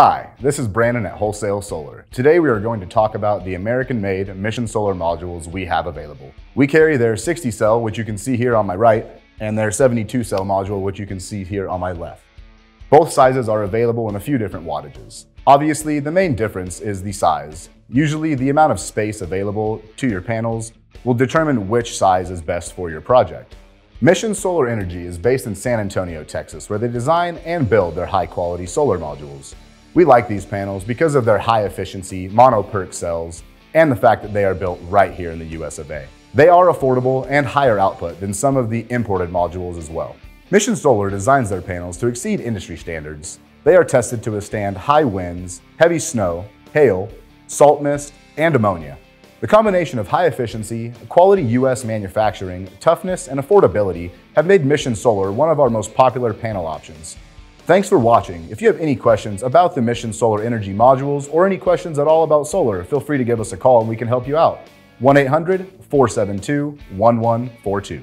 Hi, this is Brandon at Wholesale Solar. Today we are going to talk about the American-made Mission Solar modules we have available. We carry their 60 cell, which you can see here on my right, and their 72 cell module, which you can see here on my left. Both sizes are available in a few different wattages. Obviously, the main difference is the size. Usually, the amount of space available to your panels will determine which size is best for your project. Mission Solar Energy is based in San Antonio, Texas, where they design and build their high-quality solar modules. We like these panels because of their high efficiency mono PERC cells and the fact that they are built right here in the US of A. They are affordable and higher output than some of the imported modules as well. Mission Solar designs their panels to exceed industry standards. They are tested to withstand high winds, heavy snow, hail, salt mist, and ammonia. The combination of high efficiency, quality US manufacturing, toughness, and affordability have made Mission Solar one of our most popular panel options. Thanks for watching. If you have any questions about the Mission Solar Energy modules or any questions at all about solar, feel free to give us a call and we can help you out. 1-800-472-1142.